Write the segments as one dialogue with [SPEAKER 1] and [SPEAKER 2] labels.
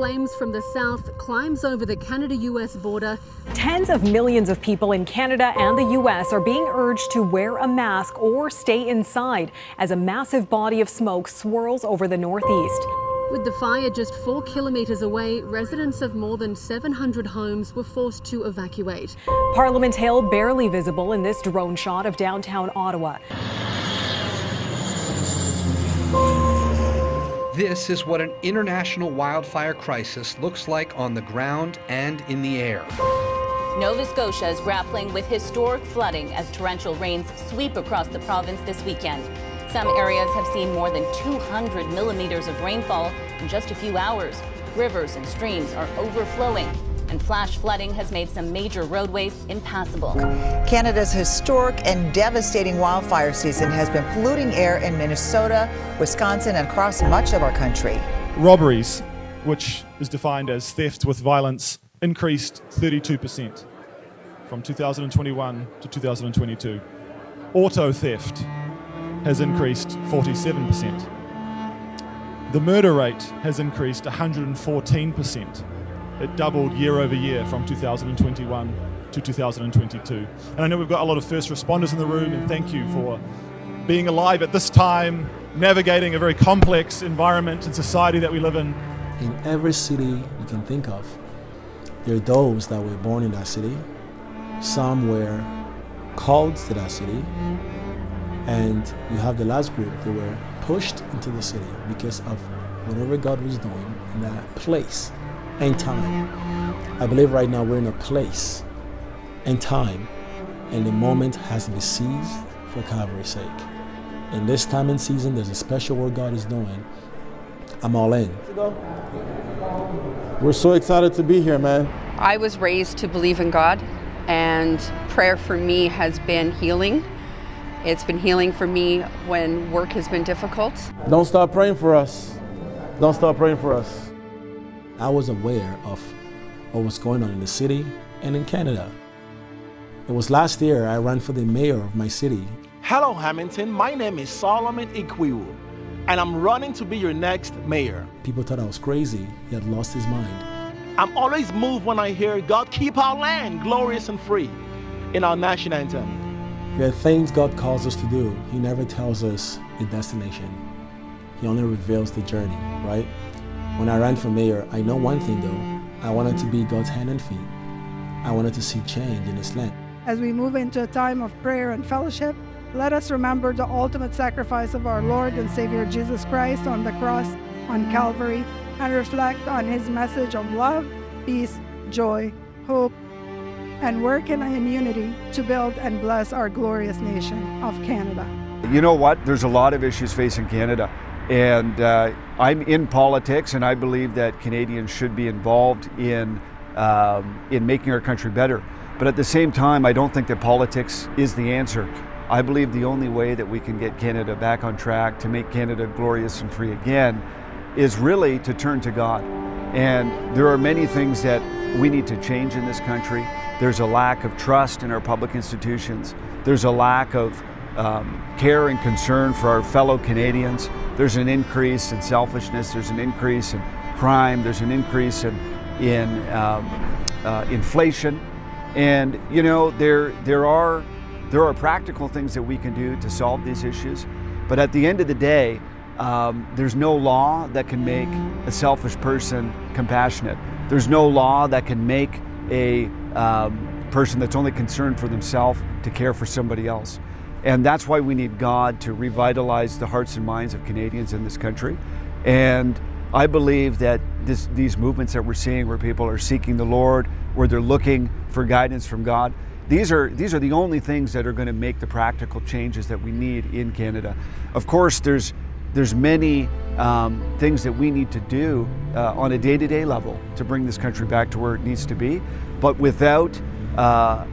[SPEAKER 1] flames from the south climbs over the Canada US border.
[SPEAKER 2] Tens of millions of people in Canada and the US are being urged to wear a mask or stay inside as a massive body of smoke swirls over the northeast.
[SPEAKER 1] With the fire just four kilometres away, residents of more than 700 homes were forced to evacuate.
[SPEAKER 2] Parliament Hill barely visible in this drone shot of downtown Ottawa.
[SPEAKER 3] This is what an international wildfire crisis looks like on the ground and in the air.
[SPEAKER 4] Nova Scotia is grappling with historic flooding as torrential rains sweep across the province this weekend. Some areas have seen more than 200 millimeters of rainfall in just a few hours. Rivers and streams are overflowing, and flash flooding has made some major roadways impassable.
[SPEAKER 5] Canada's historic and devastating wildfire season has been polluting air in Minnesota, Wisconsin, and across much of our country.
[SPEAKER 6] Robberies, which is defined as theft with violence, increased 32% from 2021 to 2022. Auto theft has increased 47%. The murder rate has increased 114%. It doubled year over year from 2021 to 2022. And I know we've got a lot of first responders in the room, and thank you for being alive at this time, navigating a very complex environment and society that we live in.
[SPEAKER 7] In every city you can think of, there are those that were born in that city, some were called to that city, and you have the last group that were pushed into the city because of whatever God was doing in that place and time. I believe right now we're in a place and time, and the moment has to be seized for Calvary's sake. In this time and season, there's a special work God is doing. I'm all in.
[SPEAKER 8] We're so excited to be here, man.
[SPEAKER 9] I was raised to believe in God, and prayer for me has been healing. It's been healing for me when work has been difficult.
[SPEAKER 8] Don't stop praying for us. Don't stop praying for us.
[SPEAKER 7] I was aware of what was going on in the city and in Canada. It was last year I ran for the mayor of my city.
[SPEAKER 10] Hello, Hamilton. My name is Solomon Ikwiwu, and I'm running to be your next mayor.
[SPEAKER 7] People thought I was crazy. He had lost his mind.
[SPEAKER 10] I'm always moved when I hear God keep our land glorious and free in our national anthem.
[SPEAKER 7] There are things God calls us to do. He never tells us the destination. He only reveals the journey, right? When I ran for mayor, I know one thing though. I wanted to be God's hand and feet. I wanted to see change in this land.
[SPEAKER 11] As we move into a time of prayer and fellowship, let us remember the ultimate sacrifice of our Lord and Savior Jesus Christ on the cross on Calvary and reflect on his message of love, peace, joy, hope, and work in, in unity to build and bless our glorious nation of Canada.
[SPEAKER 12] You know what? There's a lot of issues facing Canada. And uh, I'm in politics, and I believe that Canadians should be involved in, um, in making our country better. But at the same time, I don't think that politics is the answer. I believe the only way that we can get Canada back on track to make Canada glorious and free again is really to turn to God. And there are many things that we need to change in this country. There's a lack of trust in our public institutions. There's a lack of um, care and concern for our fellow Canadians. There's an increase in selfishness. There's an increase in crime. There's an increase in, in um, uh, inflation. And you know there there are there are practical things that we can do to solve these issues. But at the end of the day, um, there's no law that can make a selfish person compassionate. There's no law that can make a um, person that's only concerned for themselves to care for somebody else. And that's why we need God to revitalize the hearts and minds of Canadians in this country. And I believe that this, these movements that we're seeing where people are seeking the Lord, where they're looking for guidance from God, these are, these are the only things that are going to make the practical changes that we need in Canada. Of course, there's there's many um, things that we need to do uh, on a day-to-day level to bring this country back to where it needs to be, but without uh,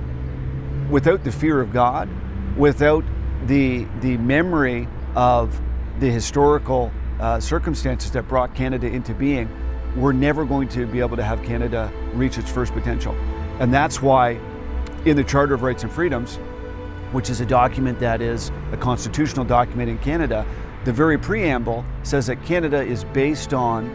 [SPEAKER 12] without the fear of God, without the the memory of the historical uh, circumstances that brought Canada into being, we're never going to be able to have Canada reach its first potential, and that's why in the Charter of Rights and Freedoms, which is a document that is a constitutional document in Canada, the very preamble says that Canada is based on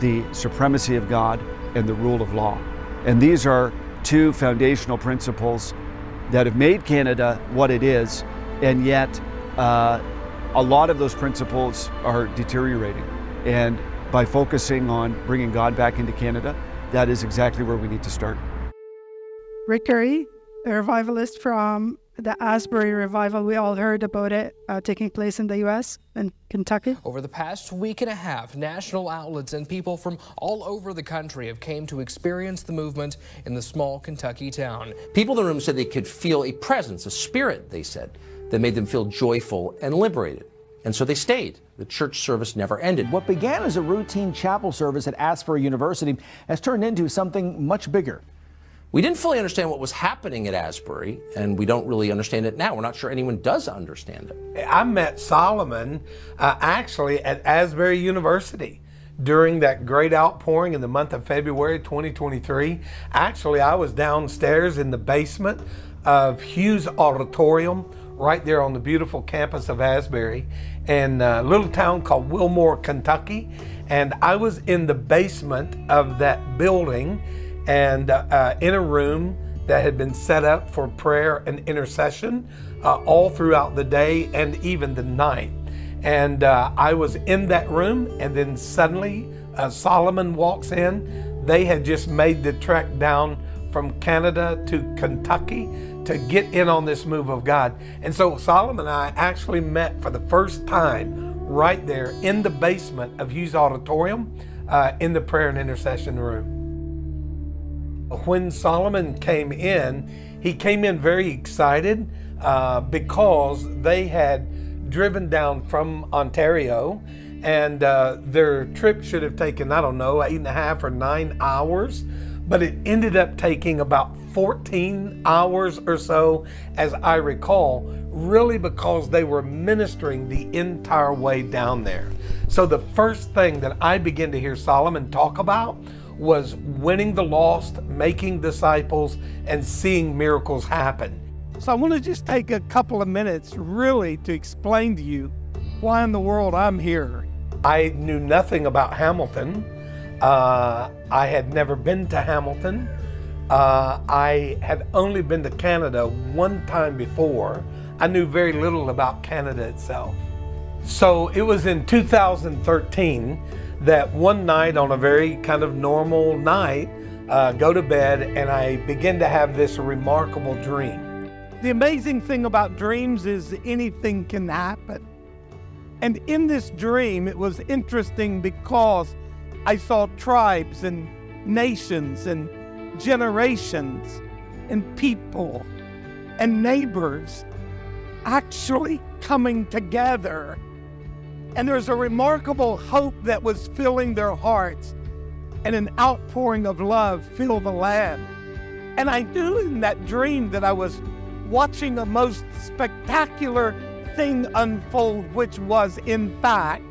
[SPEAKER 12] the supremacy of God and the rule of law. And these are two foundational principles that have made Canada what it is, and yet uh, a lot of those principles are deteriorating. And by focusing on bringing God back into Canada, that is exactly where we need to start.
[SPEAKER 13] Rick Curry, a revivalist from the Asbury revival. We all heard about it uh, taking place in the U.S. and Kentucky.
[SPEAKER 14] Over the past week and a half, national outlets and people from all over the country have came to experience the movement in the small Kentucky town.
[SPEAKER 15] People in the room said they could feel a presence, a spirit, they said, that made them feel joyful and liberated. And so they stayed. The church service never ended.
[SPEAKER 16] What began as a routine chapel service at Asbury University has turned into something much bigger.
[SPEAKER 15] We didn't fully understand what was happening at Asbury, and we don't really understand it now. We're not sure anyone does understand it.
[SPEAKER 17] I met Solomon uh, actually at Asbury University during that great outpouring in the month of February 2023. Actually, I was downstairs in the basement of Hughes Auditorium right there on the beautiful campus of Asbury in a little town called Wilmore, Kentucky. And I was in the basement of that building and uh, in a room that had been set up for prayer and intercession uh, all throughout the day and even the night. And uh, I was in that room, and then suddenly uh, Solomon walks in. They had just made the trek down from Canada to Kentucky to get in on this move of God. And so Solomon and I actually met for the first time right there in the basement of Hughes Auditorium uh, in the prayer and intercession room. When Solomon came in, he came in very excited uh, because they had driven down from Ontario and uh, their trip should have taken, I don't know, eight and a half or nine hours, but it ended up taking about 14 hours or so, as I recall, really because they were ministering the entire way down there. So the first thing that I began to hear Solomon talk about was winning the lost, making disciples, and seeing miracles happen.
[SPEAKER 13] So I want to just take a couple of minutes really to explain to you why in the world I'm here.
[SPEAKER 17] I knew nothing about Hamilton. Uh, I had never been to Hamilton. Uh, I had only been to Canada one time before. I knew very little about Canada itself. So it was in 2013 that one night on a very kind of normal night, uh, go to bed and I begin to have this remarkable dream.
[SPEAKER 13] The amazing thing about dreams is anything can happen. And in this dream, it was interesting because I saw tribes and nations and generations and people and neighbors actually coming together and there's a remarkable hope that was filling their hearts, and an outpouring of love filled the land. And I knew in that dream that I was watching a most spectacular thing unfold, which was, in fact,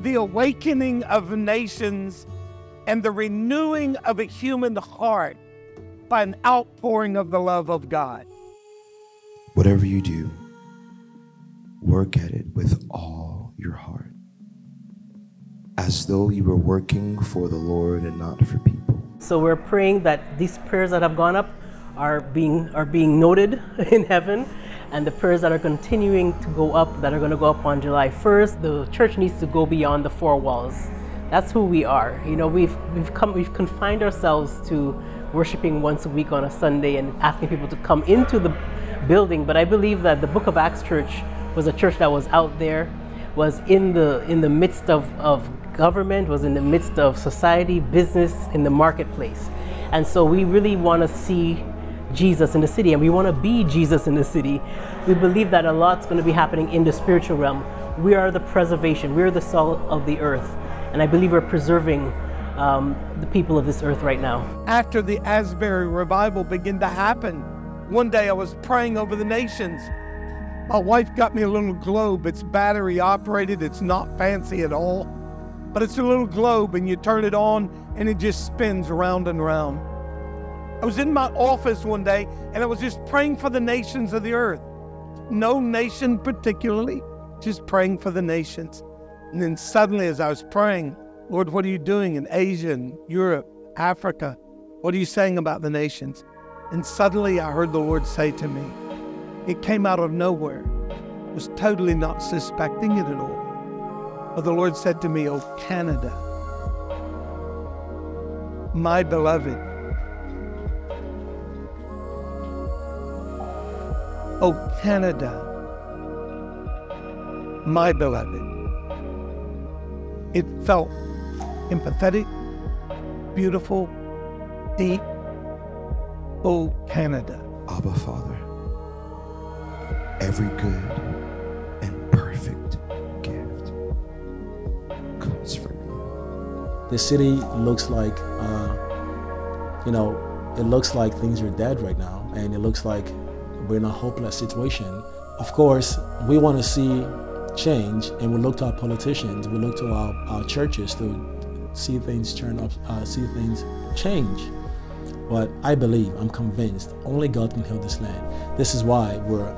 [SPEAKER 13] the awakening of nations and the renewing of a human heart by an outpouring of the love of God.
[SPEAKER 18] Whatever you do, work at it with all your heart as though you were working for the Lord and not for people.
[SPEAKER 19] So we're praying that these prayers that have gone up are being are being noted in heaven and the prayers that are continuing to go up that are going to go up on July 1st the church needs to go beyond the four walls. That's who we are. You know we've we've come we've confined ourselves to worshiping once a week on a Sunday and asking people to come into the building but I believe that the Book of Acts church was a church that was out there was in the in the midst of, of government, was in the midst of society, business, in the marketplace. And so we really want to see Jesus in the city and we want to be Jesus in the city. We believe that a lot's going to be happening in the spiritual realm. We are the preservation, we're the salt of the earth. And I believe we're preserving um, the people of this earth right now.
[SPEAKER 13] After the Asbury revival began to happen, one day I was praying over the nations my wife got me a little globe. It's battery operated, it's not fancy at all. But it's a little globe, and you turn it on, and it just spins round and round. I was in my office one day, and I was just praying for the nations of the earth. No nation particularly, just praying for the nations. And then suddenly, as I was praying,
[SPEAKER 17] Lord, what are you doing in Asia and Europe, Africa? What are you saying about the nations? And suddenly I heard the Lord say to me, it came out of nowhere, was totally not suspecting it at all. But the Lord said to me, Oh, Canada, my beloved, Oh, Canada, my beloved. It felt empathetic, beautiful, deep. Oh, Canada.
[SPEAKER 18] Abba, Father, every good and perfect gift comes from you.
[SPEAKER 7] The city looks like, uh, you know, it looks like things are dead right now, and it looks like we're in a hopeless situation. Of course, we want to see change, and we look to our politicians, we look to our, our churches to see things turn up, uh, see things change. But I believe, I'm convinced, only God can heal this land. This is why we're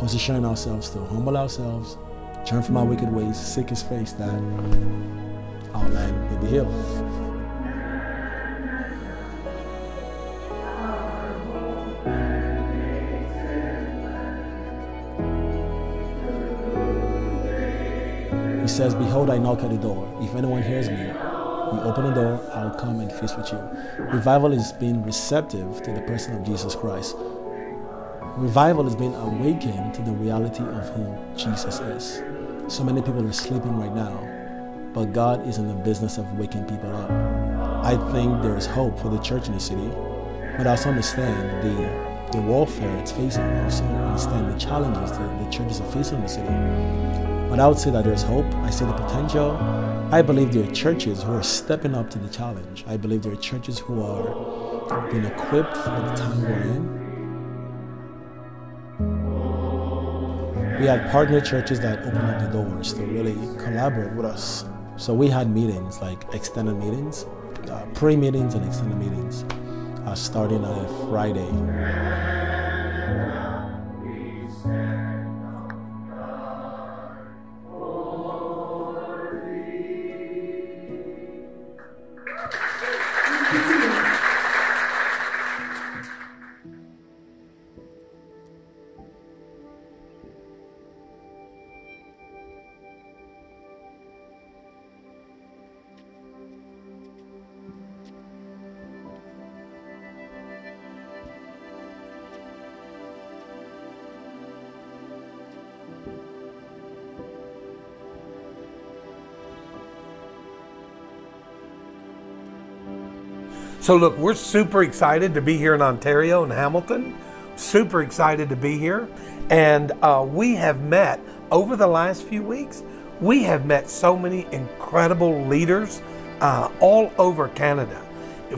[SPEAKER 7] positioning ourselves to humble ourselves, turn from our wicked ways, seek His face, that our land may be healed. He says, Behold, I knock at the door. If anyone hears me, you open the door, I'll come and feast with you. Revival is being receptive to the person of Jesus Christ. Revival is being awakened to the reality of who Jesus is. So many people are sleeping right now, but God is in the business of waking people up. I think there is hope for the church in the city, but I also understand the, the warfare it's facing. I also understand the challenges that the churches are facing in the city. But I would say that there's hope. I see the potential. I believe there are churches who are stepping up to the challenge. I believe there are churches who are being equipped for the time we're in. We had partner churches that opened up the doors to really collaborate with us. So we had meetings, like extended meetings, uh, pre-meetings and extended meetings, uh, starting on a Friday.
[SPEAKER 17] So, look, we're super excited to be here in Ontario and Hamilton. Super excited to be here. And uh, we have met over the last few weeks, we have met so many incredible leaders uh, all over Canada,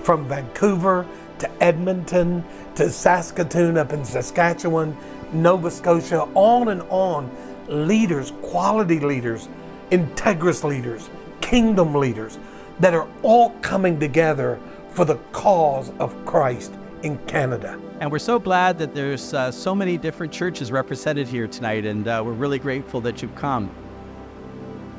[SPEAKER 17] from Vancouver to Edmonton to Saskatoon up in Saskatchewan, Nova Scotia, on and on. Leaders, quality leaders, integrous leaders, kingdom leaders that are all coming together for the cause of Christ in Canada.
[SPEAKER 20] And we're so glad that there's uh, so many different churches represented here tonight, and uh, we're really grateful that you've come.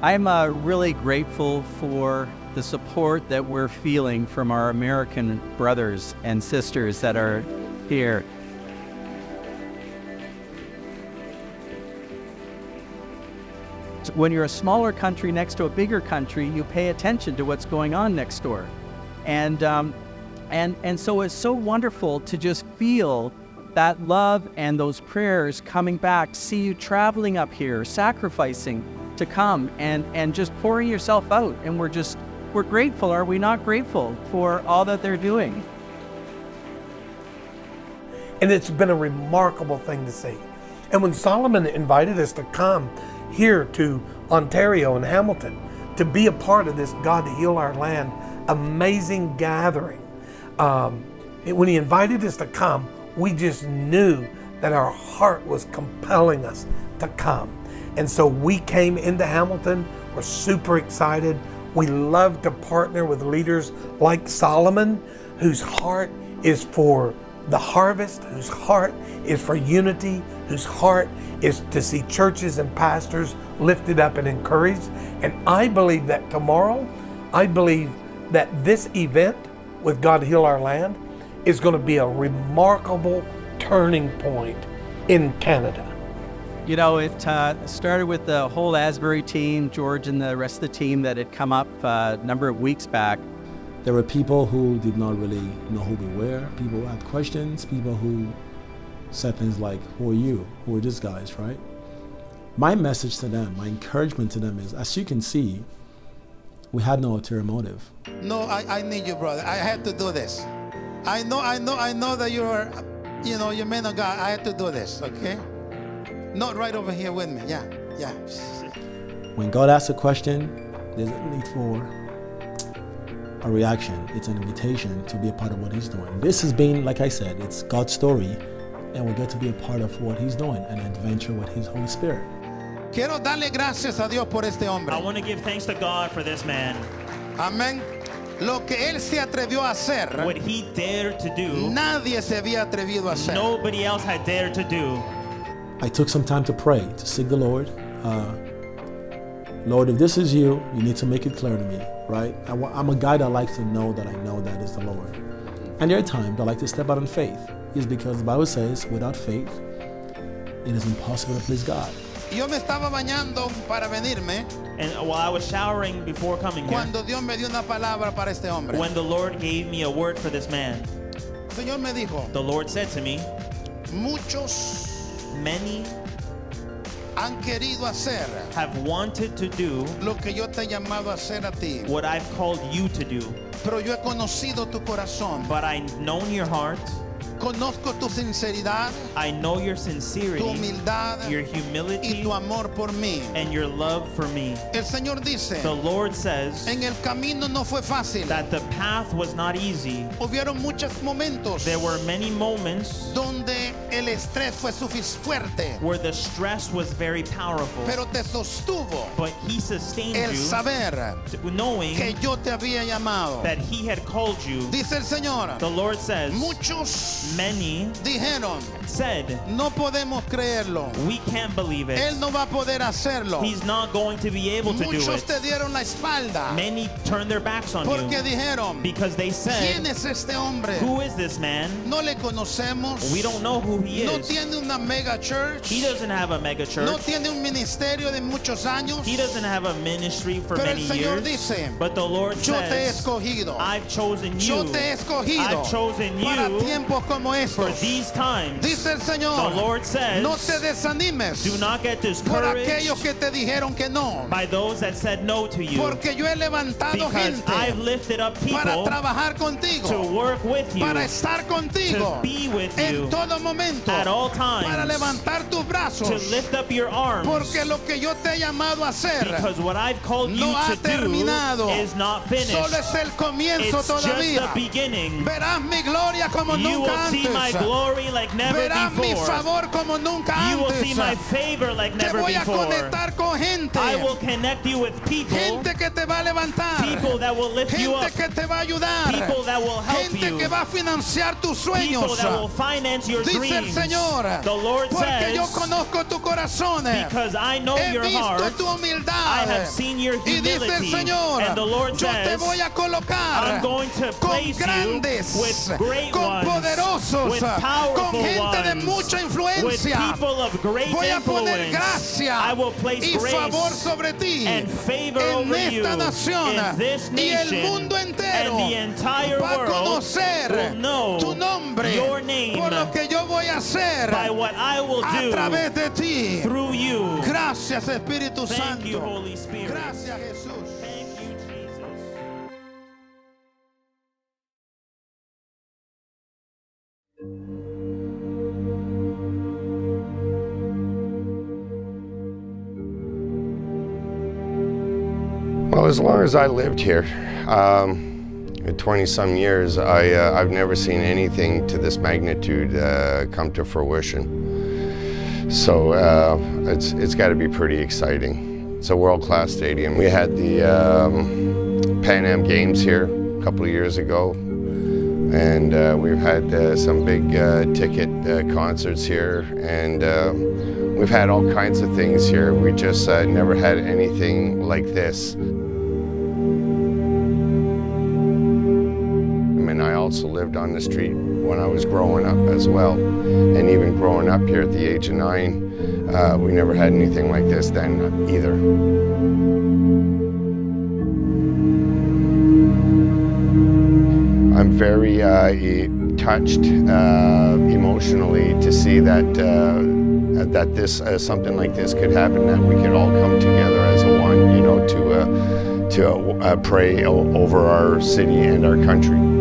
[SPEAKER 20] I'm uh, really grateful for the support that we're feeling from our American brothers and sisters that are here. When you're a smaller country next to a bigger country, you pay attention to what's going on next door. And, um, and, and so it's so wonderful to just feel that love and those prayers coming back, see you traveling up here, sacrificing to come and, and just pouring yourself out. And we're just, we're grateful, are we not grateful for all that they're doing?
[SPEAKER 17] And it's been a remarkable thing to see. And when Solomon invited us to come here to Ontario and Hamilton to be a part of this God to heal our land amazing gathering. Um, it, when he invited us to come, we just knew that our heart was compelling us to come. And so we came into Hamilton. We're super excited. We love to partner with leaders like Solomon, whose heart is for the harvest, whose heart is for unity, whose heart is to see churches and pastors lifted up and encouraged. And I believe that tomorrow
[SPEAKER 21] I believe that this event with God Heal Our Land is going to be a remarkable turning point in Canada.
[SPEAKER 20] You know, it uh, started with the whole Asbury team, George and the rest of the team that had come up uh, a number of weeks back.
[SPEAKER 7] There were people who did not really know who we were, people who had questions, people who said things like, Who are you? Who are these guys, right? My message to them, my encouragement to them is as you can see, we had no ulterior motive.
[SPEAKER 22] No, I, I need you, brother. I had to do this. I know, I know, I know that you're, you know, you're man of God. I had to do this, okay? Not right over here with me. Yeah, yeah.
[SPEAKER 7] When God asks a question, there's a need for a reaction. It's an invitation to be a part of what He's doing. This has been, like I said, it's God's story, and we get to be a part of what He's doing, an adventure with His Holy Spirit.
[SPEAKER 22] Quiero darle gracias a Dios por este hombre.
[SPEAKER 23] I want to give thanks to God for this man.
[SPEAKER 22] Amén. Lo que él se atrevió a hacer,
[SPEAKER 23] What he dared to do,
[SPEAKER 22] nadie se había atrevido a hacer.
[SPEAKER 23] nobody else had dared to do.
[SPEAKER 7] I took some time to pray, to seek the Lord. Uh, Lord, if this is you, you need to make it clear to me, right? I, am a guy that likes to know that I know that is the Lord. And there are times I like to step out in faith, is because the Bible says, without faith, it is impossible to please God.
[SPEAKER 22] Yo me estaba bañando para venirme
[SPEAKER 23] And while I was showering before coming here,
[SPEAKER 22] cuando Dios me dio una palabra para este hombre.
[SPEAKER 23] when the Lord gave me a word for this man,
[SPEAKER 22] El Señor me dijo,
[SPEAKER 23] the Lord said to me,
[SPEAKER 22] muchos
[SPEAKER 23] Many
[SPEAKER 22] han querido hacer
[SPEAKER 23] have wanted to do
[SPEAKER 22] lo que yo te he llamado a hacer a ti.
[SPEAKER 23] what I've called you to do,
[SPEAKER 22] Pero yo he conocido tu corazón.
[SPEAKER 23] but I've known your heart.
[SPEAKER 22] Conozco tu sinceridad,
[SPEAKER 23] I know your
[SPEAKER 22] tu
[SPEAKER 23] sincerity,
[SPEAKER 22] humildad
[SPEAKER 23] your
[SPEAKER 22] y
[SPEAKER 23] humility,
[SPEAKER 22] tu amor por mí.
[SPEAKER 23] and your love for me.
[SPEAKER 22] El Señor dice,
[SPEAKER 23] The Lord says
[SPEAKER 22] en el camino no fue fácil.
[SPEAKER 23] that the path was not easy.
[SPEAKER 22] Hubieron muchos momentos
[SPEAKER 23] There were many moments
[SPEAKER 22] donde el estrés fue fuerte,
[SPEAKER 23] where the stress was very powerful,
[SPEAKER 22] pero te sostuvo
[SPEAKER 23] but He sustained
[SPEAKER 22] el
[SPEAKER 23] you,
[SPEAKER 22] saber
[SPEAKER 23] knowing
[SPEAKER 22] que yo te había llamado.
[SPEAKER 23] that He had called you.
[SPEAKER 22] Dice el Señor,
[SPEAKER 23] The Lord says,
[SPEAKER 22] muchos
[SPEAKER 23] many
[SPEAKER 22] dijeron,
[SPEAKER 23] said,
[SPEAKER 22] no podemos creerlo.
[SPEAKER 23] we can't believe
[SPEAKER 22] Él
[SPEAKER 23] it.
[SPEAKER 22] no va a poder hacerlo.
[SPEAKER 23] He's not going to be able to do
[SPEAKER 22] Muchos te
[SPEAKER 23] it.
[SPEAKER 22] dieron la espalda
[SPEAKER 23] Many turned their backs on
[SPEAKER 22] porque
[SPEAKER 23] you
[SPEAKER 22] dijeron,
[SPEAKER 23] because they
[SPEAKER 22] ¿quién
[SPEAKER 23] said,
[SPEAKER 22] es este hombre?
[SPEAKER 23] who is this man?
[SPEAKER 22] No le conocemos.
[SPEAKER 23] We don't know who he
[SPEAKER 22] No
[SPEAKER 23] is.
[SPEAKER 22] tiene una mega church.
[SPEAKER 23] He doesn't have a mega
[SPEAKER 22] No
[SPEAKER 23] church.
[SPEAKER 22] tiene un ministerio de muchos años.
[SPEAKER 23] He doesn't have a ministry for
[SPEAKER 22] Pero el
[SPEAKER 23] many
[SPEAKER 22] Señor
[SPEAKER 23] years.
[SPEAKER 22] dice,
[SPEAKER 23] But the Lord
[SPEAKER 22] Yo te he
[SPEAKER 23] says,
[SPEAKER 22] escogido.
[SPEAKER 23] I've chosen
[SPEAKER 22] Yo
[SPEAKER 23] you
[SPEAKER 22] te he escogido
[SPEAKER 23] I've chosen
[SPEAKER 22] para
[SPEAKER 23] you
[SPEAKER 22] tiempos como
[SPEAKER 23] for
[SPEAKER 22] estos.
[SPEAKER 23] these times.
[SPEAKER 22] Dice el Señor,
[SPEAKER 23] The Lord says,
[SPEAKER 22] no te desanimes
[SPEAKER 23] Do not get
[SPEAKER 22] por
[SPEAKER 23] discouraged
[SPEAKER 22] aquellos que te dijeron que no.
[SPEAKER 23] by those that said no to you.
[SPEAKER 22] Porque yo he levantado
[SPEAKER 23] Because
[SPEAKER 22] gente
[SPEAKER 23] I've lifted up
[SPEAKER 22] para
[SPEAKER 23] people
[SPEAKER 22] trabajar
[SPEAKER 23] to
[SPEAKER 22] contigo,
[SPEAKER 23] work with you,
[SPEAKER 22] para estar contigo
[SPEAKER 23] to be with you
[SPEAKER 22] en todo momento,
[SPEAKER 23] at all
[SPEAKER 22] para
[SPEAKER 23] times,
[SPEAKER 22] levantar tus
[SPEAKER 23] to
[SPEAKER 22] brazos.
[SPEAKER 23] lift up your arms.
[SPEAKER 22] Porque lo que yo te he llamado a hacer
[SPEAKER 23] Because what I've called you
[SPEAKER 22] no ha
[SPEAKER 23] to do
[SPEAKER 22] terminado.
[SPEAKER 23] is not finished.
[SPEAKER 22] Solo es el comienzo
[SPEAKER 23] It's just
[SPEAKER 22] todavía.
[SPEAKER 23] the beginning.
[SPEAKER 22] Verás mi gloria como
[SPEAKER 23] You
[SPEAKER 22] nunca
[SPEAKER 23] will see my
[SPEAKER 22] antes.
[SPEAKER 23] glory like never
[SPEAKER 22] Verás mi favor como nunca
[SPEAKER 23] You will
[SPEAKER 22] antes.
[SPEAKER 23] see my favor like
[SPEAKER 22] Te voy a
[SPEAKER 23] before.
[SPEAKER 22] conectar con gente.
[SPEAKER 23] I will connect you with people,
[SPEAKER 22] Gente que te va a levantar.
[SPEAKER 23] people that will lift you
[SPEAKER 22] Gente
[SPEAKER 23] up,
[SPEAKER 22] que te va a ayudar.
[SPEAKER 23] people that will help
[SPEAKER 22] Gente
[SPEAKER 23] you,
[SPEAKER 22] que va a financiar tus sueños.
[SPEAKER 23] people that will finance your
[SPEAKER 22] Dice el
[SPEAKER 23] dreams.
[SPEAKER 22] Señor.
[SPEAKER 23] The Lord
[SPEAKER 22] Porque yo
[SPEAKER 23] says,
[SPEAKER 22] conozco tu corazón.
[SPEAKER 23] because I know
[SPEAKER 22] He
[SPEAKER 23] your
[SPEAKER 22] visto
[SPEAKER 23] heart,
[SPEAKER 22] tu humildad.
[SPEAKER 23] I have seen your
[SPEAKER 22] y dice el
[SPEAKER 23] humility.
[SPEAKER 22] Señor,
[SPEAKER 23] And the Lord
[SPEAKER 22] yo te
[SPEAKER 23] says,
[SPEAKER 22] voy a colocar
[SPEAKER 23] I'm going to
[SPEAKER 22] con
[SPEAKER 23] place you
[SPEAKER 22] grandes,
[SPEAKER 23] with great
[SPEAKER 22] con
[SPEAKER 23] ones,
[SPEAKER 22] poderosos,
[SPEAKER 23] with
[SPEAKER 22] con
[SPEAKER 23] powerful
[SPEAKER 22] gente de
[SPEAKER 23] ones,
[SPEAKER 22] mucha
[SPEAKER 23] with
[SPEAKER 22] influencia.
[SPEAKER 23] people of great
[SPEAKER 22] Voy a poner
[SPEAKER 23] influence.
[SPEAKER 22] gracia
[SPEAKER 23] I will place
[SPEAKER 22] y
[SPEAKER 23] grace
[SPEAKER 22] favor sobre ti
[SPEAKER 23] and favor
[SPEAKER 22] en
[SPEAKER 23] over you
[SPEAKER 22] esta nación
[SPEAKER 23] in this
[SPEAKER 22] y el
[SPEAKER 23] nation
[SPEAKER 22] mundo entero
[SPEAKER 23] and the entire
[SPEAKER 22] va a
[SPEAKER 23] world
[SPEAKER 22] conocer
[SPEAKER 23] will know
[SPEAKER 22] tu nombre
[SPEAKER 23] your name
[SPEAKER 22] por lo que yo voy a hacer
[SPEAKER 23] by what I will
[SPEAKER 22] a
[SPEAKER 23] do
[SPEAKER 22] través de ti.
[SPEAKER 23] through you.
[SPEAKER 22] Gracias Espíritu
[SPEAKER 23] Thank
[SPEAKER 22] Santo.
[SPEAKER 23] you, Holy Spirit.
[SPEAKER 22] Gracias Jesús.
[SPEAKER 23] Thank you, Jesus.
[SPEAKER 24] Well, as long as I lived here, um, 20 some years, I, uh, I've never seen anything to this magnitude uh, come to fruition. So uh, it's, it's got to be pretty exciting. It's a world class stadium. We had the um, Pan Am Games here a couple of years ago, and uh, we've had uh, some big uh, ticket concerts here, and we've had all kinds of things here. We just never had anything like this. Also lived on the street when I was growing up as well. And even growing up here at the age of nine, uh, we never had anything like this then either. I'm very uh, touched uh, emotionally to see that uh, that this uh, something like this could happen, that we could all come together as a one, you know, to uh, to uh, pray over our city and our country.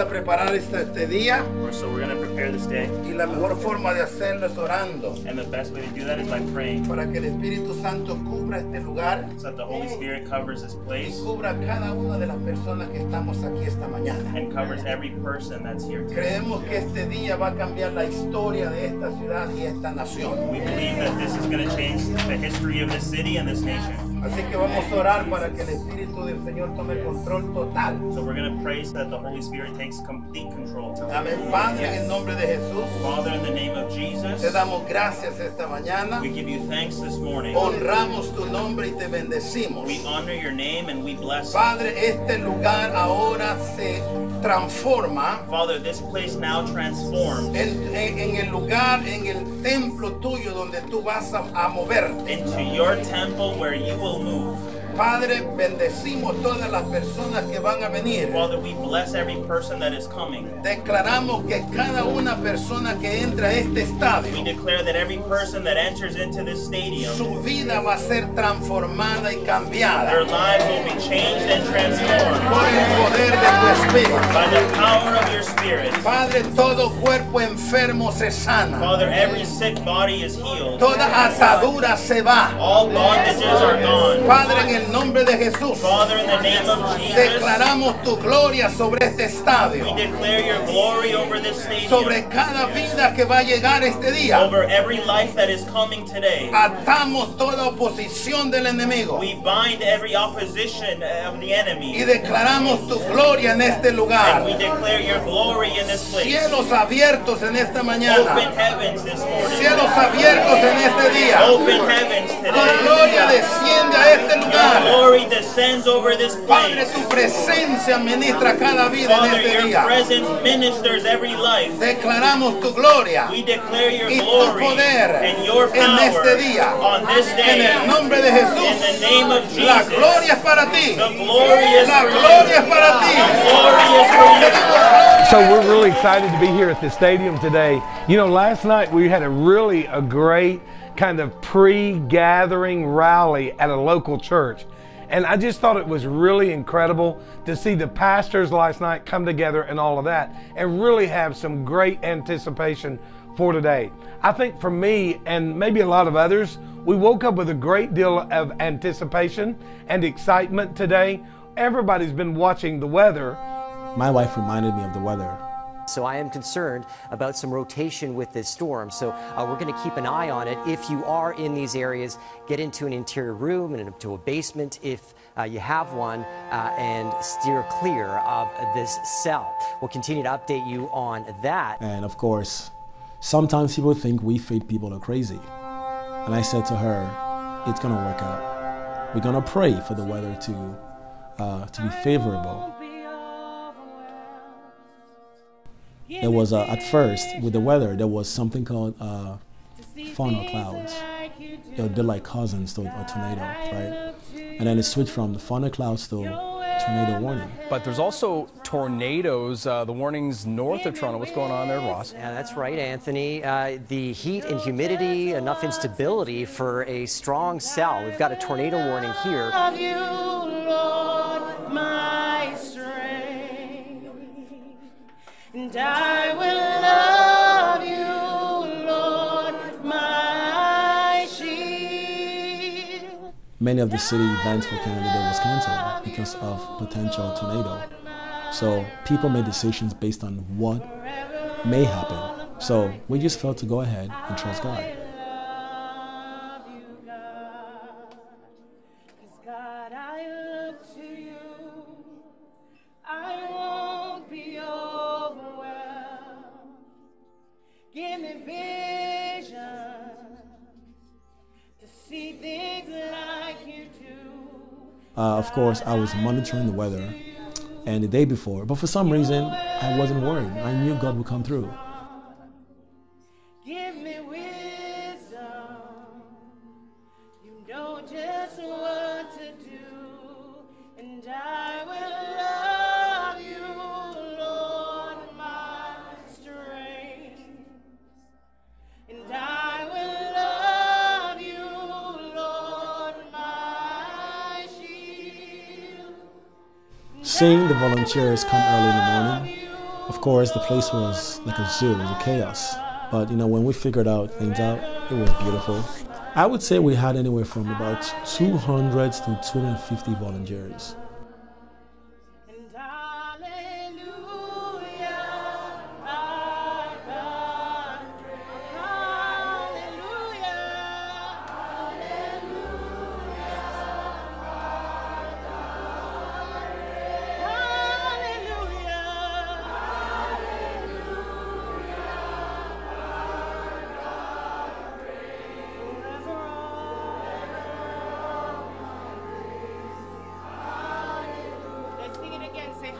[SPEAKER 25] A preparar este, este día
[SPEAKER 23] So we're going to prepare this day.
[SPEAKER 25] y la mejor forma de hacerlo es orando
[SPEAKER 23] And the best way to do that is by praying.
[SPEAKER 25] para que el Espíritu Santo cubra este lugar
[SPEAKER 23] So that the Holy Spirit covers this
[SPEAKER 25] y
[SPEAKER 23] place
[SPEAKER 25] cubra a cada una de las personas que estamos aquí esta mañana.
[SPEAKER 23] and covers every person that's here today.
[SPEAKER 25] Creemos que este día va a cambiar la historia de esta ciudad y esta nación.
[SPEAKER 23] We believe that this is going to change the history of this city and this nation.
[SPEAKER 25] Así que vamos a orar para que el Espíritu del Señor tome el control total.
[SPEAKER 23] So we're going to pray so that the Holy Spirit takes complete control.
[SPEAKER 25] Amén. Padre, en el nombre de Jesús,
[SPEAKER 23] Father, in the name of Jesus,
[SPEAKER 25] te damos gracias esta mañana.
[SPEAKER 23] we give you thanks this morning.
[SPEAKER 25] Honramos tu nombre y te bendecimos.
[SPEAKER 23] We honor your name and we bless you.
[SPEAKER 25] Padre, este lugar ahora se transforma
[SPEAKER 23] Father, this place now transforms
[SPEAKER 25] en, en- en el lugar, en el templo tuyo donde tú vas a, a moverte.
[SPEAKER 23] into your temple where you will move.
[SPEAKER 25] Padre, bendecimos todas las personas que van a venir.
[SPEAKER 23] Father, we bless every person that is coming.
[SPEAKER 25] Declaramos que cada una persona que entra a este
[SPEAKER 23] We
[SPEAKER 25] estadio,
[SPEAKER 23] declare that every person that enters into this stadium,
[SPEAKER 25] su vida va a ser transformada y
[SPEAKER 23] their
[SPEAKER 25] cambiada
[SPEAKER 23] lives will be changed and transformed
[SPEAKER 25] por el poder de tu Espíritu.
[SPEAKER 23] by the power of your Spirit.
[SPEAKER 25] Padre, todo cuerpo enfermo se sana.
[SPEAKER 23] Father, every sick body is healed.
[SPEAKER 25] Toda atadura se va.
[SPEAKER 23] All bondages are gone.
[SPEAKER 25] Padre, en el nombre de Jesús,
[SPEAKER 23] Father, in the name of Jesus,
[SPEAKER 25] declaramos tu gloria sobre este
[SPEAKER 23] we
[SPEAKER 25] estadio,
[SPEAKER 23] declare your glory over this stadium,
[SPEAKER 25] sobre cada vida que va a llegar este día.
[SPEAKER 23] over every life that is coming today.
[SPEAKER 25] Atamos toda oposición del enemigo
[SPEAKER 23] We bind every opposition of the
[SPEAKER 25] y
[SPEAKER 23] enemy.
[SPEAKER 25] declaramos tu gloria en este
[SPEAKER 23] And
[SPEAKER 25] lugar.
[SPEAKER 23] we declare your glory in this place.
[SPEAKER 25] Cielos abiertos en esta
[SPEAKER 23] Open
[SPEAKER 25] mañana.
[SPEAKER 23] heavens this morning.
[SPEAKER 25] Cielos abiertos en este día.
[SPEAKER 23] Open heavens
[SPEAKER 25] Tu
[SPEAKER 23] today.
[SPEAKER 25] gloria desciende a este
[SPEAKER 23] Your
[SPEAKER 25] lugar.
[SPEAKER 23] glory descends over this
[SPEAKER 25] Padre,
[SPEAKER 23] place.
[SPEAKER 25] tu presencia ministra cada vida en
[SPEAKER 23] Father,
[SPEAKER 25] este
[SPEAKER 23] your
[SPEAKER 25] día.
[SPEAKER 23] presence ministers every life.
[SPEAKER 25] Declaramos tu gloria
[SPEAKER 23] We declare your
[SPEAKER 25] y tu
[SPEAKER 23] glory
[SPEAKER 25] poder
[SPEAKER 23] and your
[SPEAKER 25] en
[SPEAKER 23] power
[SPEAKER 25] este día.
[SPEAKER 23] on this
[SPEAKER 25] En
[SPEAKER 23] day.
[SPEAKER 25] el nombre de
[SPEAKER 23] In the name of
[SPEAKER 25] La
[SPEAKER 23] Jesus.
[SPEAKER 25] gloria es para ti.
[SPEAKER 23] The glory is
[SPEAKER 25] La gloria es
[SPEAKER 23] you.
[SPEAKER 25] para ti.
[SPEAKER 23] The glory is for you.
[SPEAKER 17] So we're really excited to be here at the stadium today. You know, last night we had a really a great kind of pre-gathering rally at a local church. And I just thought it was really incredible to see the pastors last night come together and all of that and really have some great anticipation for today. I think for me and maybe a lot of others, we woke up with a great deal of anticipation and excitement today. Everybody's been watching the weather
[SPEAKER 7] My wife reminded me of the weather.
[SPEAKER 26] So I am concerned about some rotation with this storm. So uh, we're going to keep an eye on it. If you are in these areas, get into an interior room and into a basement if uh, you have one, uh, and steer clear of this cell. We'll continue to update you on that.
[SPEAKER 7] And of course, sometimes people think we faith people are crazy. And I said to her, it's going to work out. We're going to pray for the weather to, uh, to be favorable. There was, uh, at first, with the weather, there was something called uh, funnel clouds. They're, they're like cousins to a tornado, right? And then it switched from the funnel clouds to tornado warning.
[SPEAKER 27] But there's also tornadoes. Uh, the warnings north of Toronto. What's going on there, Ross?
[SPEAKER 26] Yeah, that's right, Anthony. Uh, the heat and humidity, enough instability for a strong cell. We've got a tornado warning here.
[SPEAKER 23] And I will love you, Lord, my shield.
[SPEAKER 7] many of the city events for Canada was canceled because of potential tornado. So people made decisions based on what may happen. So we just felt to go ahead and trust. God, Uh, of course, I was monitoring the weather and the day before. But for some reason, I wasn't worried. I knew God would come through. Seeing the volunteers come early in the morning, of course, the place was like a zoo, it was a chaos. But you know, when we figured out things out, it was beautiful. I would say we had anywhere from about 200 to 250 volunteers.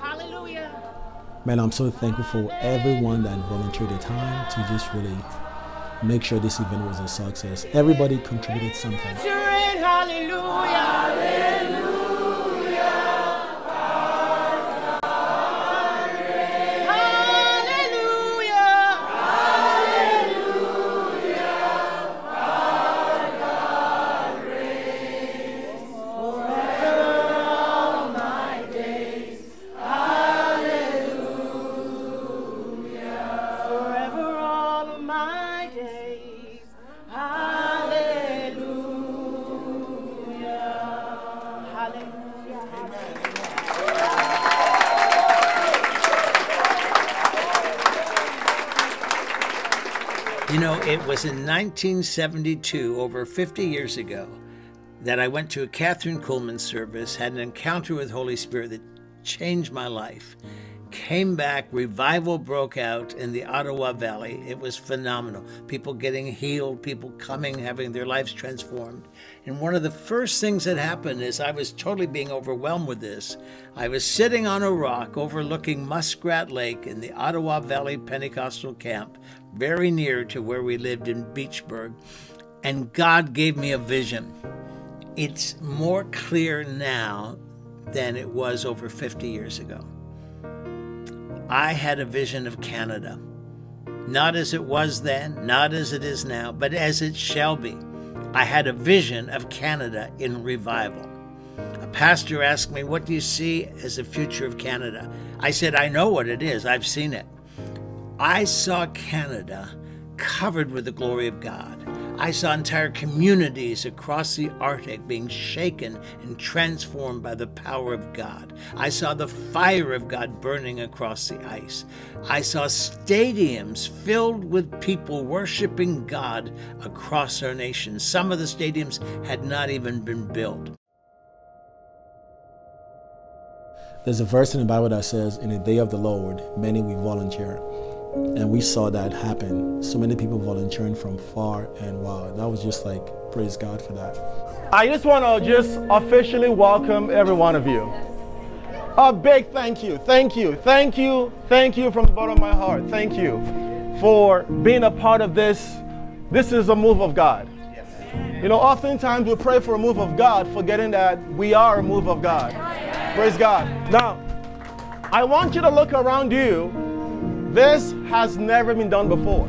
[SPEAKER 28] Hallelujah.
[SPEAKER 7] Man, I'm so thankful for everyone that volunteered their time to just really make sure this event was a success. Everybody contributed something.
[SPEAKER 28] Reign, hallelujah.
[SPEAKER 29] Was in 1972, over 50 years ago, that I went to a Kathryn Kuhlman service, had an encounter with Holy Spirit that changed my life. Came back, revival broke out in the Ottawa Valley. It was phenomenal. People getting healed, people coming, having their lives transformed. And one of the first things that happened is I was totally being overwhelmed with this. I was sitting on a rock overlooking Muskrat Lake in the Ottawa Valley Pentecostal camp, very near to where we lived in Beachburg, and God gave me a vision. It's more clear now than it was over 50 years ago. I had a vision of Canada, not as it was then, not as it is now, but as it shall be. I had a vision of Canada in revival. A pastor asked me, What do you see as the future of Canada? I said, I know what it is, I've seen it. I saw Canada covered with the glory of God. I saw entire communities across the Arctic being shaken and transformed by the power of God. I saw the fire of God burning across the ice. I saw stadiums filled with people worshiping God across our nation. Some of the stadiums had not even been built.
[SPEAKER 7] There's a verse in the Bible that says, In the day of the Lord, many will volunteer. And we saw that happen. So many people volunteering from far and wow. That was just like, praise God for that.
[SPEAKER 8] I just want to just officially welcome every one of you. A big thank you, thank you, thank you, thank you from the bottom of my heart. Thank you for being a part of this. This is a move of God. You know, oftentimes we pray for a move of God, forgetting that we are a move of God. Praise God. Now, I want you to look around you. This has never been done before.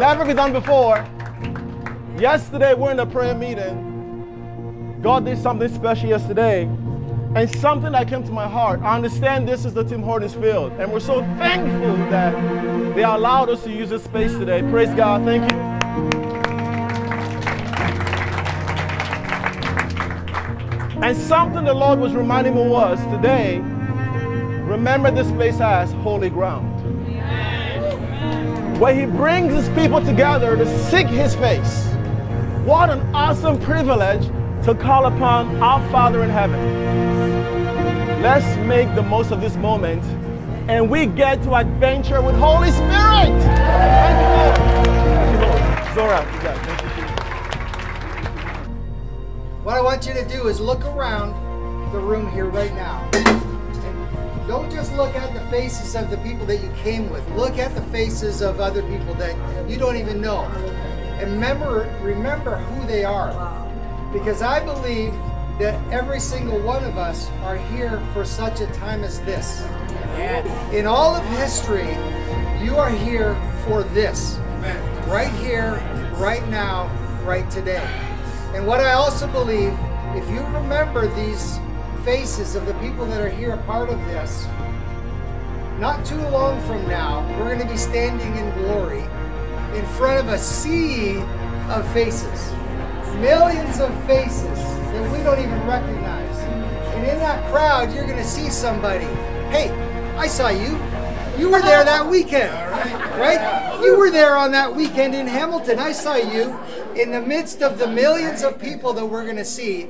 [SPEAKER 8] Never been done before. Yesterday, we're in a prayer meeting. God did something special yesterday, and something that came to my heart. I understand this is the Tim Hortons field, and we're so thankful that they allowed us to use this space today. Praise God. Thank you. And something the Lord was reminding me was today, remember this place as holy ground. Where He brings His people together to seek His face. What an awesome privilege to call upon our Father in heaven. Let's make the most of this moment and we get to adventure with Holy Spirit. Thank you, Lord. Thank you, Lord. Zora, you got it.
[SPEAKER 30] What I want you to do is look around the room here right now. Don't just look at the faces of the people that you came with. Look at the faces of other people that you don't even know. And remember, remember who they are. Because I believe that every single one of us are here for such a time as this. In all of history, you are here for this. Right here, right now, right today. And what I also believe, if you remember these faces of the people that are here a part of this, not too long from now, we're going to be standing in glory in front of a sea of faces. Millions of faces that we don't even recognize. And in that crowd, you're going to see somebody. Hey, I saw you. You were there that weekend, right? You were there on that weekend in Hamilton. I saw you in the midst of the millions of people that we're going to see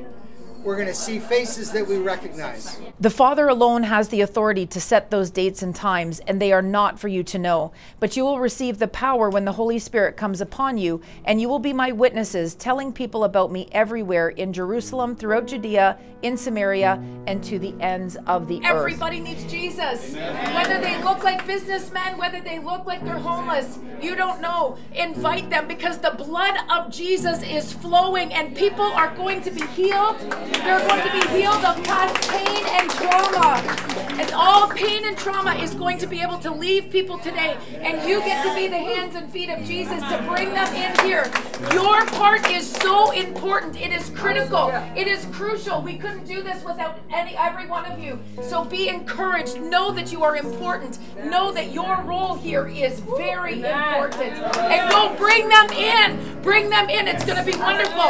[SPEAKER 30] we're going to see faces that we recognize.
[SPEAKER 31] The Father alone has the authority to set those dates and times, and they are not for you to know. But you will receive the power when the Holy Spirit comes upon you, and you will be my witnesses, telling people about me everywhere in Jerusalem, throughout Judea, in Samaria, and to the ends of the earth.
[SPEAKER 32] Everybody needs Jesus. Whether they look like businessmen, whether they look like they're homeless, you don't know. Invite them because the blood of Jesus is flowing and people are going to be healed. They're going to be healed of past pain and trauma. And all pain and trauma is going to be able to leave people today. And you get to be the hands and feet of Jesus to bring them in here. Your part is so important. It is critical. It is crucial. We couldn't do this without any every one of you. So be encouraged. Know that you are important. Know that your role here is very important. And go bring them in. Bring them in. It's going to be wonderful.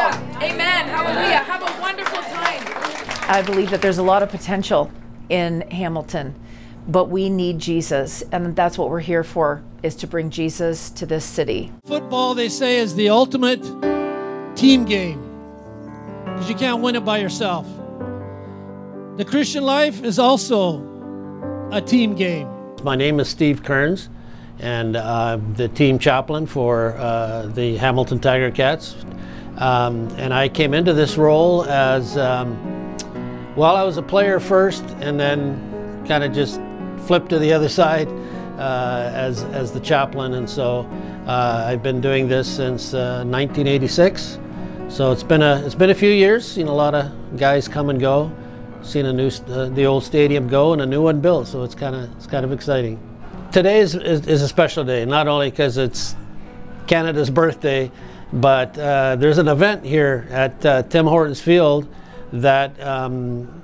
[SPEAKER 32] Amen. Hallelujah. Have a wonderful.
[SPEAKER 31] I believe that there's a lot of potential in Hamilton, but we need Jesus, and that's what we're here for, is to bring Jesus to this city.
[SPEAKER 33] Football, they say, is the ultimate team game because you can't win it by yourself. The Christian life is also a team game.
[SPEAKER 34] My name is Steve Kearns, and I'm the team chaplain for uh, the Hamilton Tiger Cats. Um, and I came into this role as, um, well, I was a player first, and then kind of just flipped to the other side uh, as, as the chaplain. And so uh, I've been doing this since 1986. So it's been a it's been a few years. Seen a lot of guys come and go. Seen a new uh, the old stadium go and a new one built. So it's kind of it's kind of exciting. Today is, is, is a special day, not only because it's Canada's birthday, but uh, there's an event here at uh, Tim Hortons Field that um,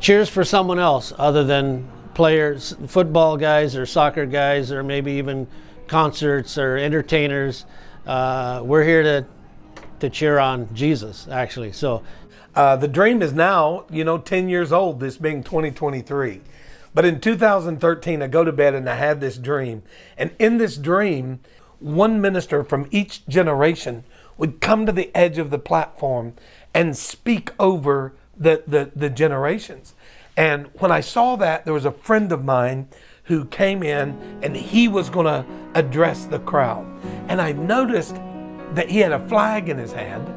[SPEAKER 34] cheers for someone else other than players, football guys, or soccer guys, or maybe even concerts or entertainers. Uh, we're here to to cheer on Jesus, actually. So
[SPEAKER 17] uh, the dream is now, you know, 10 years old, this being 2023. But in 2013, I go to bed and I had this dream. And in this dream, one minister from each generation would come to the edge of the platform and speak over the, the, the generations. And when I saw that, there was a friend of mine who came in and he was going to address the crowd. And I noticed that he had a flag in his hand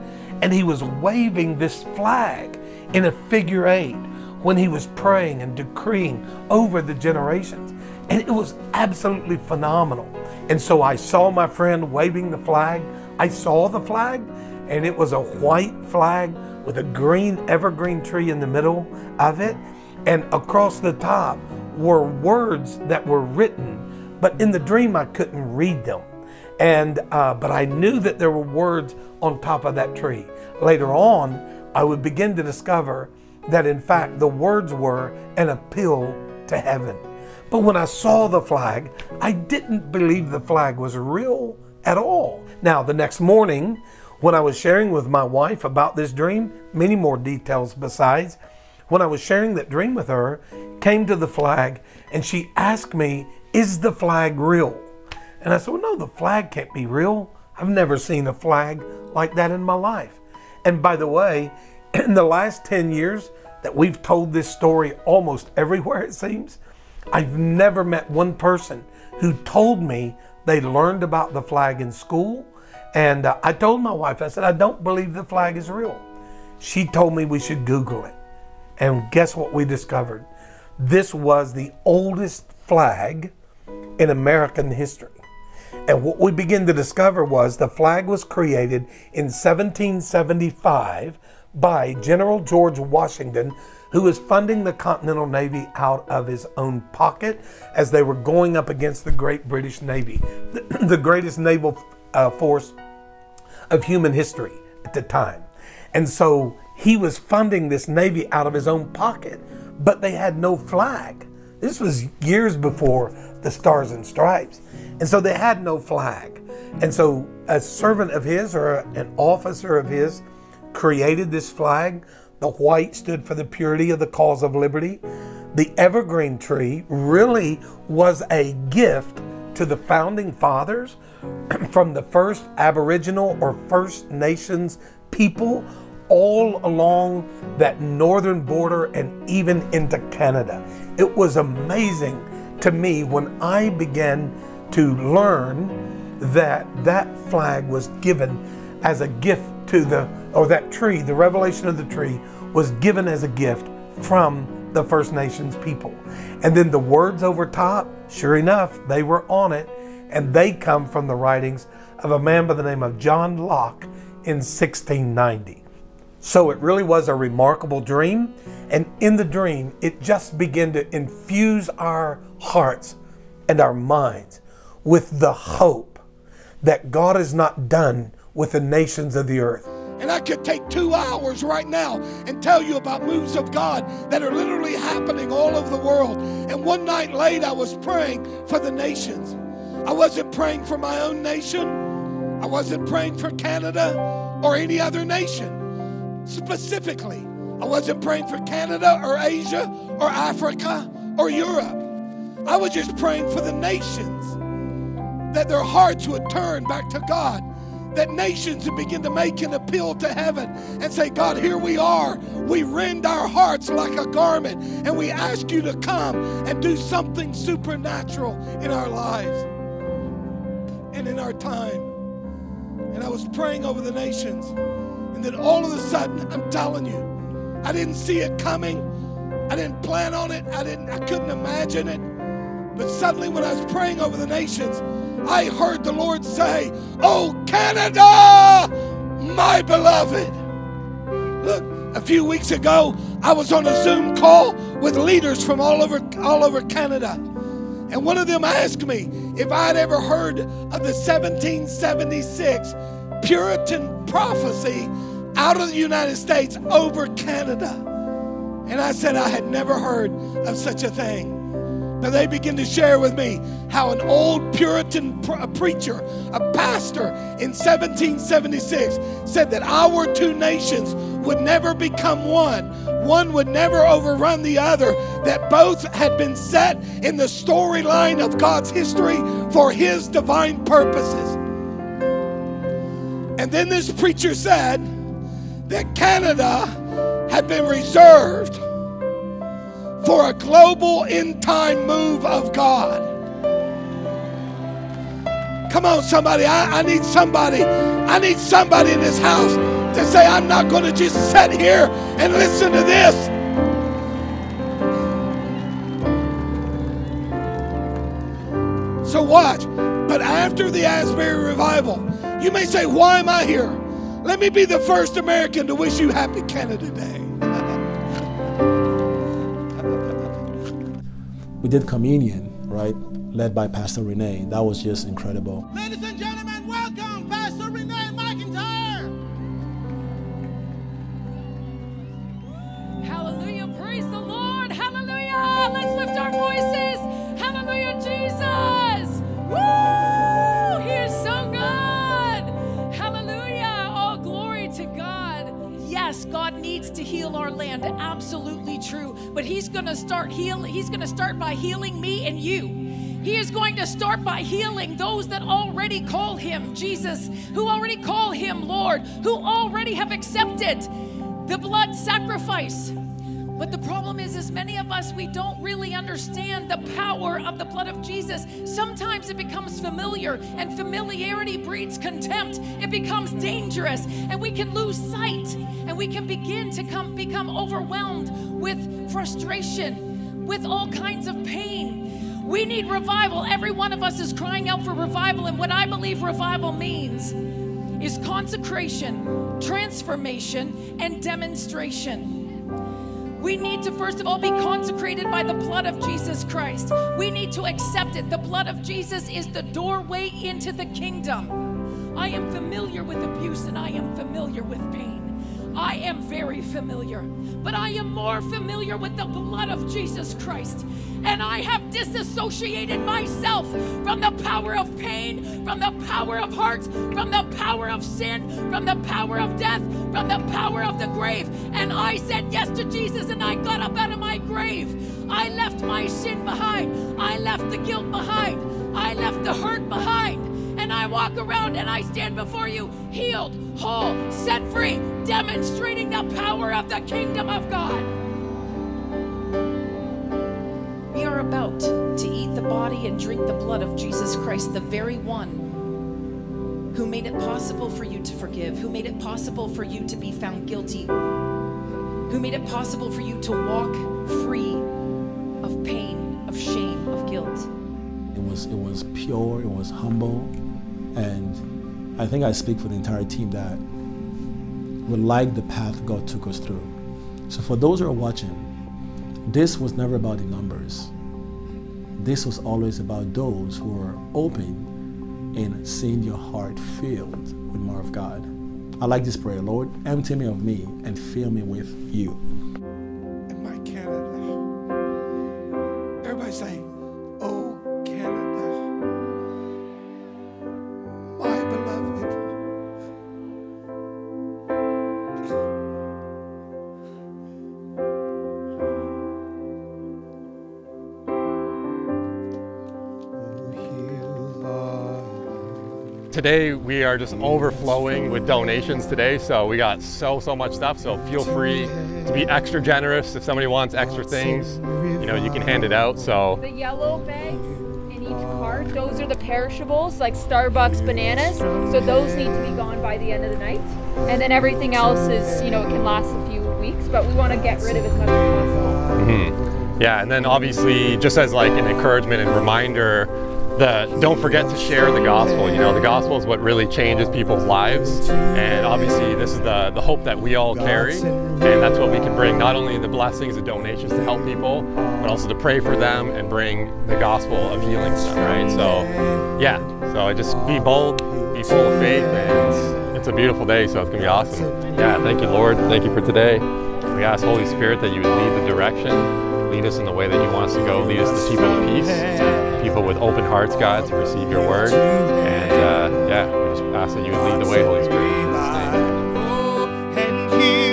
[SPEAKER 17] and he was waving this flag in a figure eight when he was praying and decreeing over the generations. And it was absolutely phenomenal. And so I saw my friend waving the flag. I saw the flag, and it was a white flag with a green evergreen tree in the middle of it. And across the top were words that were written, but in the dream I couldn't read them. And uh, but I knew that there were words on top of that tree. Later on, I would begin to discover that in fact the words were an appeal to heaven. But when I saw the flag, I didn't believe the flag was real at all. Now, the next morning, when I was sharing with my wife about this dream, many more details besides, when I was sharing that dream with her, came to the flag and she asked me, Is the flag real? And I said, Well, no, the flag can't be real. I've never seen a flag like that in my life. And by the way, in the last 10 years that we've told this story almost everywhere, it seems, I've never met one person who told me they learned about the flag in school. And uh, I told my wife, I said, I don't believe the flag is real. She told me we should Google it. And guess what we discovered? this was the oldest flag in American history. And what we began to discover was the flag was created in 1775 by General George Washington, who was funding the Continental Navy out of his own pocket as they were going up against the great British Navy, the greatest naval uh, force of human history at the time. And so he was funding this Navy out of his own pocket, but they had no flag. This was years before the Stars and Stripes. And so they had no flag. And so a servant of his or an officer of his created this flag. The white stood for the purity of the cause of liberty. The evergreen tree really was a gift to the founding fathers from the first Aboriginal or First Nations people all along that northern border and even into Canada. It was amazing to me when I began to learn that that flag was given as a gift to the, or that tree, the revelation of the tree was given as a gift from the First Nations people. And then the words over top, sure enough, they were on it, and they come from the writings of a man by the name of John Locke in 1690. So it really was a remarkable dream. And in the dream, it just began to infuse our hearts and our minds with the hope that God is not done with the nations of the earth.
[SPEAKER 13] And I could take two hours right now and tell you about moves of God that are literally happening all over the world. And one night late, I was praying for the nations. I wasn't praying for my own nation, I wasn't praying for Canada or any other nation specifically. I wasn't praying for Canada or Asia or Africa or Europe. I was just praying for the nations that their hearts would turn back to God that nations would begin to make an appeal to heaven and say, God, here we are. We rend our hearts like a garment and we ask you to come and do something supernatural in our lives and in our time. And I was praying over the nations. And then all of a sudden, I'm telling you, I didn't see it coming. I didn't plan on it. I didn't I couldn't imagine it. But suddenly when I was praying over the nations, I heard the Lord say, Oh, Canada, my beloved. Look, a few weeks ago, I was on a Zoom call with leaders from all over, all over Canada. And one of them asked me if I'd ever heard of the 1776 Puritan prophecy out of the United States over Canada. And I said I had never heard of such a thing. Now they begin to share with me how an old Puritan pr- preacher, a pastor in 1776, said that our two nations would never become one. One would never overrun the other, that both had been set in the storyline of God's history for His divine purposes. And then this preacher said that Canada had been reserved for a global end time move of God. Come on, somebody. I, I, need somebody. I need somebody in this house to say, I'm not going to just sit here and listen to this. So watch. But after the Asbury revival, you may say, Why am I here? Let me be the first American to wish you happy Canada Day.
[SPEAKER 7] We did communion, right? Led by Pastor Renee. That was just incredible.
[SPEAKER 13] Ladies and gentlemen, welcome Pastor Renee McIntyre.
[SPEAKER 32] Hallelujah. Praise the Lord. Hallelujah. Let's lift our voices. Heal our. Absolutely true. But He's going to start healing. He's going to start by healing me and you. He is going to start by healing those that already call him Jesus, who already call him Lord, who already have accepted the blood sacrifice. But the problem is, is many of us we don't really understand the power of the blood of Jesus. Sometimes it becomes familiar, and familiarity breeds contempt. It becomes dangerous, and we can lose sight, and we can begin to come become overwhelmed with frustration. with all kinds of pain. We need revival. Every one of us is crying out for revival. And what I believe revival means is consecration, transformation, and demonstration. We need to, first of all, be consecrated by the blood of Jesus Christ. We need to accept it. The blood of Jesus is the doorway into the kingdom. I am familiar with abuse and I am familiar with pain. I am very familiar, but I am more familiar with the blood of Jesus Christ. And I have disassociated myself from the power of pain, from the power of heart, from the power of sin, from the power of death, from the power of the grave. And I said yes to Jesus and I got up out of my grave. I left my sin behind, I left the guilt behind, I left the hurt behind and I walk around and I stand before you healed, whole, set free, demonstrating the power of the kingdom of God. We are about to eat the body and drink the blood of Jesus Christ, the very one who made it possible for you to forgive, who made it possible for you to be found guilty, who made it possible for you to walk free of pain, of shame, of guilt.
[SPEAKER 7] It was it was pure, it was humble, and I think I speak for the entire team that we like the path God took us through. So for those who are watching, this was never about the numbers. This was always about those who are open and seeing your heart filled with more of God. I like this prayer, Lord, empty me of me and fill me with you.
[SPEAKER 35] Today we are just overflowing with donations today, so we got so so much stuff. So feel free to be extra generous if somebody wants extra things. You know, you can hand it out. So
[SPEAKER 36] The yellow bags in each cart, those are the perishables, like Starbucks bananas. So those need to be gone by the end of the night. And then everything else is, you know, it can last a few weeks, but we want to get rid of as much as possible.
[SPEAKER 35] Mhm. yeah, and then obviously just as like an encouragement and reminder don't forget to share the gospel. You know, the gospel is what really changes people's lives, and obviously this is the the hope that we all carry, and that's what we can bring. Not only the blessings and donations to help people, but also to pray for them and bring the gospel of healing to them. Right? So, yeah. So I just be bold, be full of faith, and it's a beautiful day. So it's gonna be awesome. Yeah. Thank you, Lord. Thank you for today. We ask Holy Spirit that you would lead the direction, lead us in the way that you want us to go, lead us to people of peace, people with open hearts, God, to receive your word. And uh, yeah, we just ask that you would lead the way, Holy Spirit. In Jesus' name.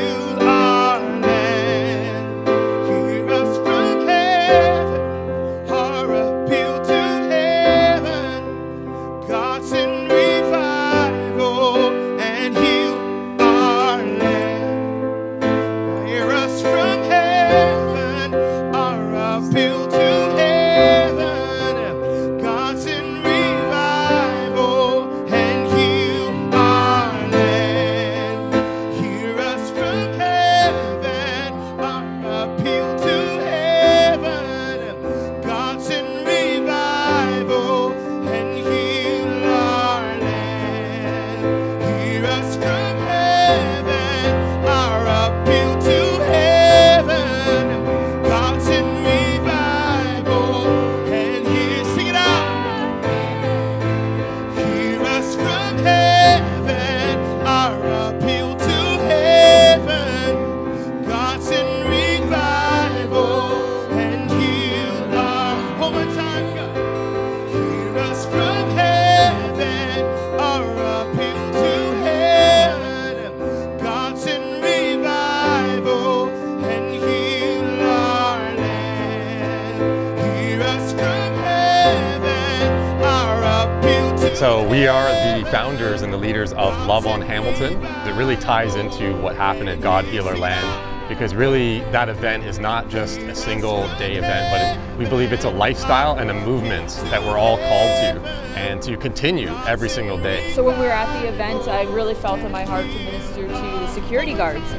[SPEAKER 35] We are the founders and the leaders of Love on Hamilton. It really ties into what happened at God Heal Our Land because really that event is not just a single day event, but it, we believe it's a lifestyle and a movement that we're all called to and to continue every single day.
[SPEAKER 36] So when we were at the event, I really felt in my heart to minister to the security guards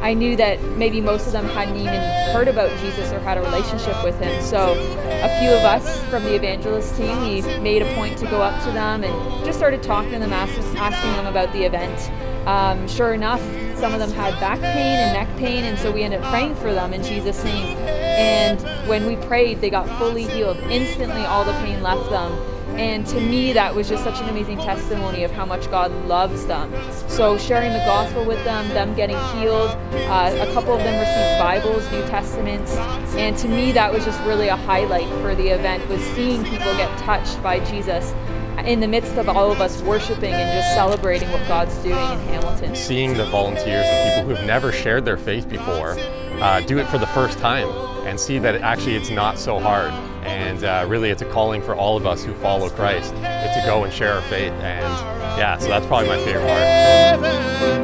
[SPEAKER 36] I knew that maybe most of them hadn't even heard about Jesus or had a relationship with him. So a few of us from the evangelist team, we made a point to go up to them and just started talking to them, asking, them about the event. Um, sure enough, some of them had back pain and neck pain, and so we ended up praying for them in Jesus' name. And when we prayed, they got fully healed. Instantly, all the pain left them. And to me, that was just such an amazing testimony of how much God loves them. So sharing the gospel with them, them getting healed, uh, a couple of them received Bibles, New Testaments, and to me, that was just really a highlight for the event was seeing people get touched by Jesus in the midst of all of us worshiping and just celebrating what God's doing in Hamilton.
[SPEAKER 35] Seeing the volunteers and people who have never shared their faith before uh, do it for the first time and see that actually it's not so hard. And uh, really, it's a calling for all of us who follow Christ to go and share our faith. And yeah, so that's probably my favorite part.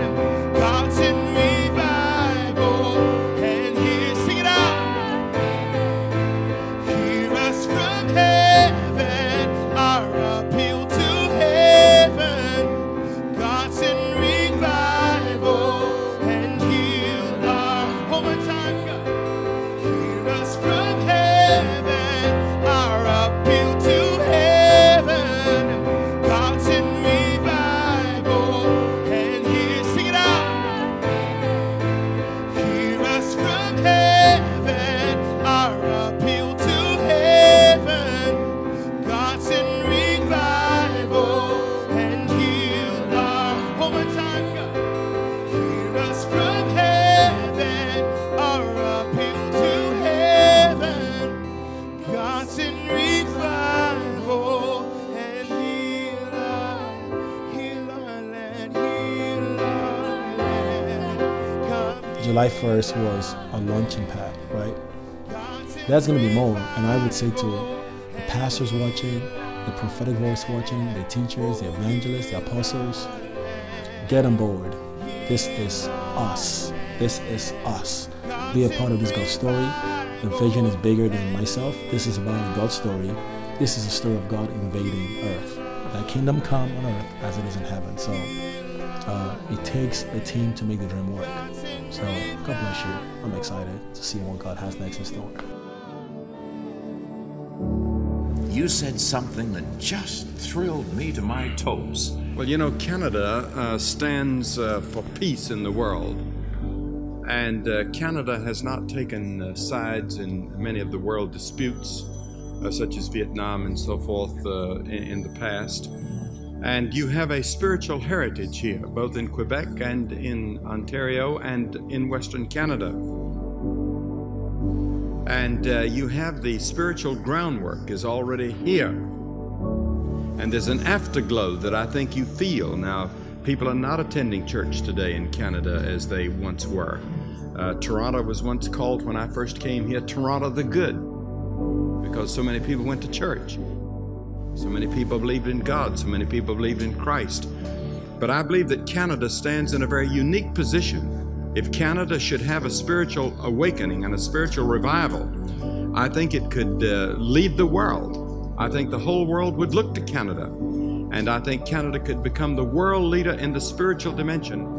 [SPEAKER 7] July 1st was a launching pad, right? That's going to be more. And I would say to the pastors watching, the prophetic voice watching, the teachers, the evangelists, the apostles, get on board. This is us. This is us. Be a part of this God story. The vision is bigger than myself. This is about God's story. This is a story of God invading earth. That kingdom come on earth as it is in heaven. So uh, it takes a team to make the dream work. So God bless you. I'm excited to see what God has next in store.
[SPEAKER 37] You said something that just thrilled me to my toes.
[SPEAKER 38] Well, you know, Canada uh, stands uh, for peace in the world. And uh, Canada has not taken uh, sides in many of the world disputes, uh, such as Vietnam and so forth, uh, in, in the past. And you have a spiritual heritage here, both in Quebec and in Ontario and in Western Canada. And uh, you have the spiritual groundwork is already here. And there's an afterglow that I think you feel. Now, people are not attending church today in Canada as they once were. Uh, Toronto was once called, when I first came here, Toronto the Good, because so many people went to church. So many people believed in God, so many people believed in Christ. But I believe that Canada stands in a very unique position. If Canada should have a spiritual awakening and a spiritual revival, I think it could uh, lead the world. I think the whole world would look to Canada. And I think Canada could become the world leader in the spiritual dimension.